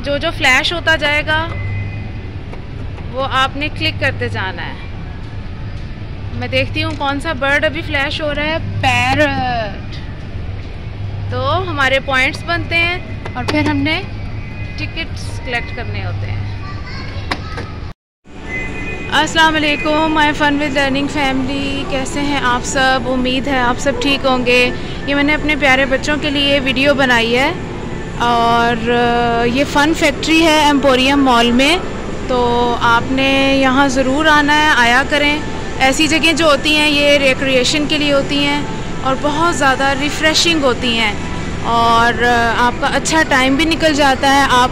जो जो फ्लैश होता जाएगा, वो आपने क्लिक करते जाना है। मैं देखती हूँ कौन सा बर्ड अभी फ्लैश हो रहा है। पैरट तो हमारे पॉइंट्स बनते हैं और फिर हमने टिकट्स कलेक्ट करने होते हैं। अस्सलाम वालेकुम my fun with learning family कैसे हैं आप सब? उम्मीद है आप सब ठीक होंगे। ये मैंने अपने प्यारे बच्चों के लिए वीडियो बनाई है। और ये फ़न फैक्ट्री है एम्पोरियम मॉल में तो आपने यहाँ ज़रूर आना है, आया करें। ऐसी जगह जो होती हैं, ये रिक्रिएशन के लिए होती हैं और बहुत ज़्यादा रिफ़्रेशिंग होती हैं। और आपका अच्छा टाइम भी निकल जाता है, आप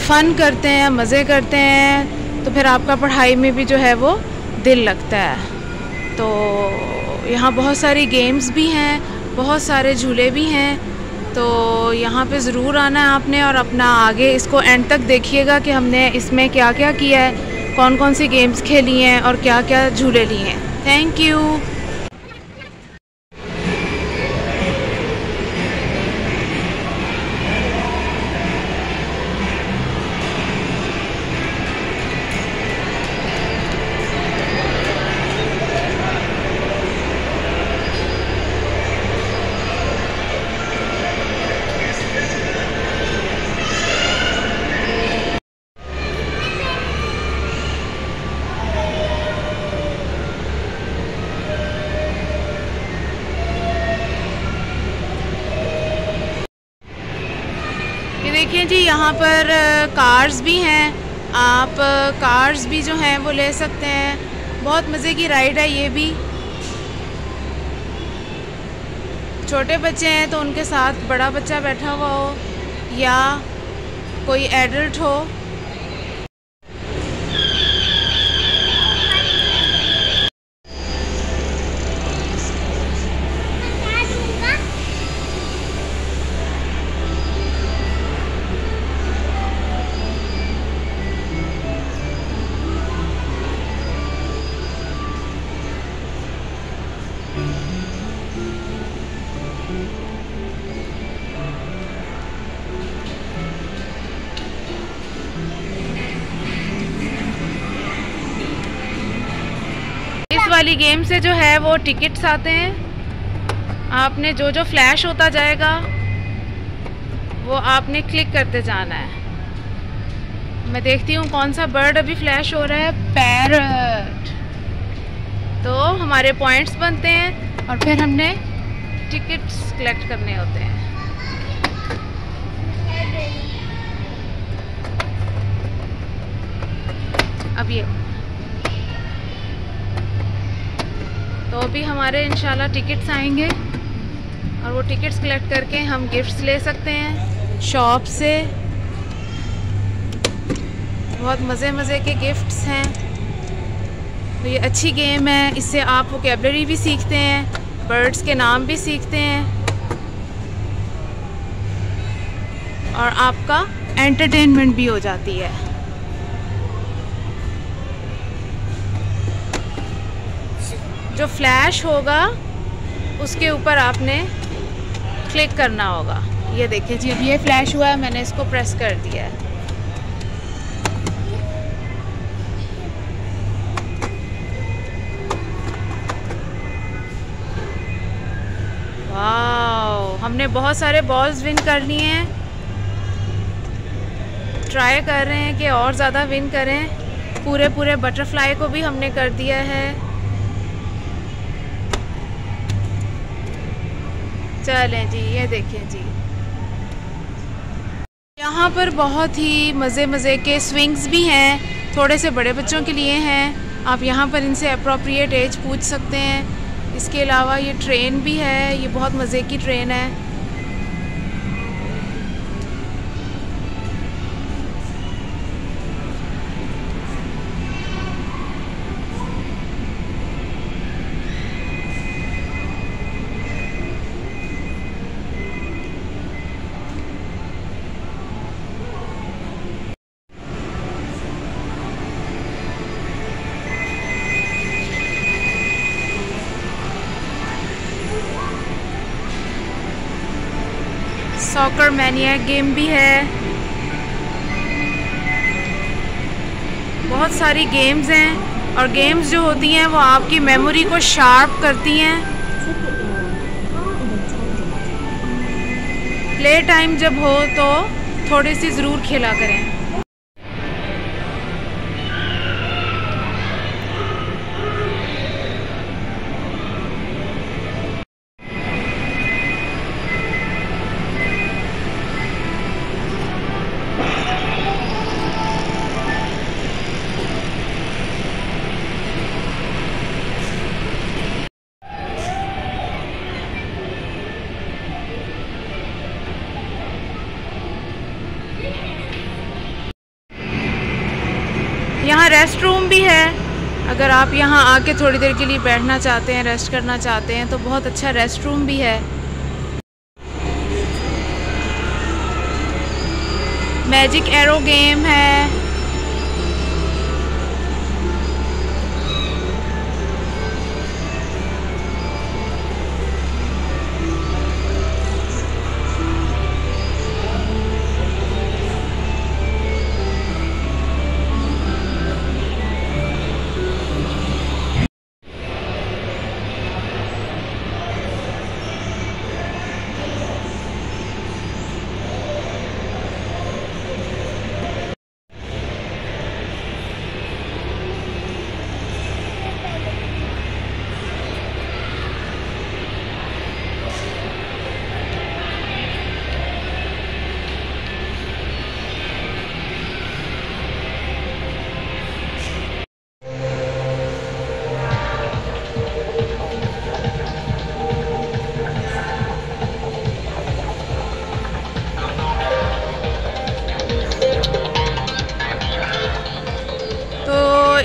फ़न करते हैं, मज़े करते हैं तो फिर आपका पढ़ाई में भी जो है वो दिल लगता है। तो यहाँ बहुत सारी गेम्स भी हैं, बहुत सारे झूले भी हैं तो यहाँ पे ज़रूर आना है आपने और अपना आगे इसको एंड तक देखिएगा कि हमने इसमें क्या क्या किया है कौन कौन सी गेम्स खेली हैं और क्या क्या झूले लिए हैं। थैंक यू यहाँ पर कार्स भी हैं। आप कार्स भी जो हैं वो ले सकते हैं। बहुत मज़े की राइड है ये भी। छोटे बच्चे हैं तो उनके साथ बड़ा बच्चा बैठा हुआ हो या कोई एडल्ट हो। वाली गेम से जो है वो टिकट्स आते हैं। आपने जो जो फ्लैश होता जाएगा, वो आपने क्लिक करते जाना है। मैं देखती हूँ कौन सा बर्ड अभी फ्लैश हो रहा है। पैरट। तो हमारे पॉइंट्स बनते हैं और फिर हमने टिकट्स कलेक्ट करने होते हैं। अब ये। तो अभी हमारे इंशाल्लाह टिकट्स आएँगे और वो टिकट्स कलेक्ट करके हम गिफ्ट्स ले सकते हैं शॉप से। बहुत मज़े मज़े के गिफ्ट्स हैं। तो ये अच्छी गेम है। इससे आप वोकेबलरी भी सीखते हैं बर्ड्स के नाम भी सीखते हैं। और आपका एंटरटेनमेंट भी हो जाती है। जो फ्लैश होगा, उसके ऊपर आपने क्लिक करना होगा। ये देखिए जी, अब ये फ्लैश हुआ है, मैंने इसको प्रेस कर दिया है। हमने बहुत सारे बॉल्स विन कर लिए हैं। ट्राई कर रहे हैं कि और ज़्यादा विन करें। पूरे पूरे बटरफ्लाई को भी हमने कर दिया है। चलें जी, ये देखें जी। यहाँ पर बहुत ही मज़े मज़े के स्विंग्स भी हैं, थोड़े से बड़े बच्चों के लिए हैं। आप यहाँ पर इनसे अप्रोप्रिएट एज पूछ सकते हैं। इसके अलावा ये ट्रेन भी है, ये बहुत मज़े की ट्रेन है। सॉकर मैनिया गेम भी है। बहुत सारी गेम्स हैं और गेम्स जो होती हैं, वो आपकी मेमोरी को शार्प करती हैं। प्ले टाइम जब हो तो थोड़ी सी ज़रूर खेला करें। रेस्ट रूम भी है। अगर आप यहाँ आके थोड़ी देर के लिए बैठना चाहते हैं रेस्ट करना चाहते हैं तो बहुत अच्छा रेस्ट रूम भी है। मैजिक एरो गेम है।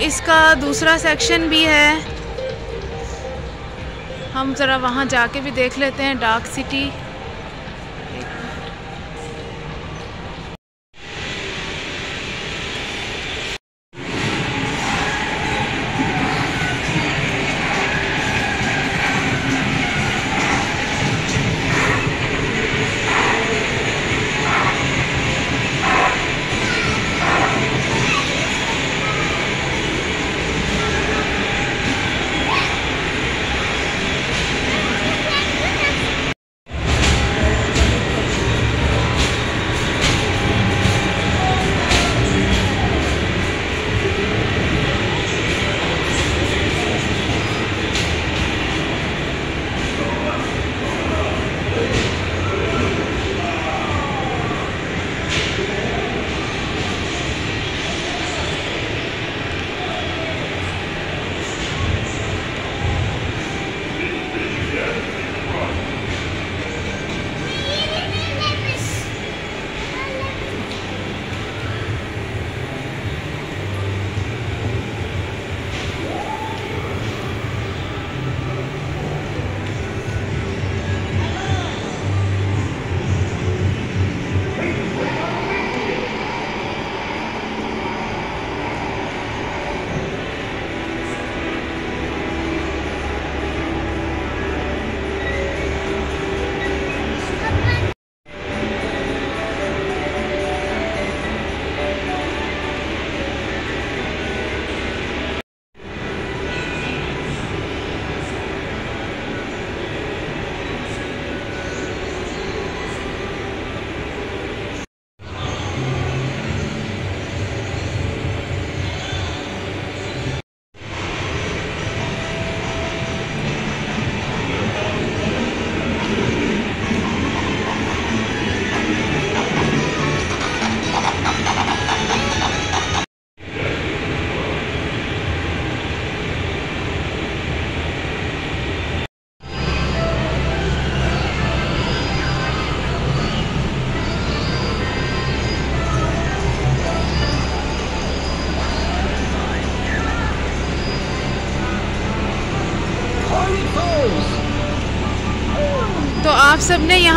इसका दूसरा सेक्शन भी है। हम ज़रा वहाँ जाके भी देख लेते हैं डार्क सिटी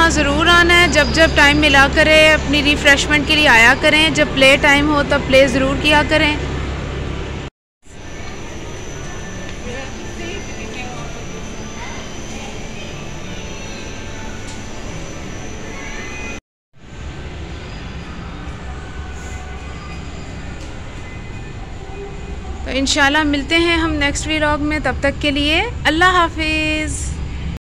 यहाँ ज़रूर आना है। जब जब टाइम मिला करें, अपनी रिफ़्रेशमेंट के लिए आया करें। जब प्ले टाइम हो, तब प्ले ज़रूर किया करें। तो मिलते हैं हम नेक्स्ट व्लॉग में। तब तक के लिए अल्लाह हाफिज़।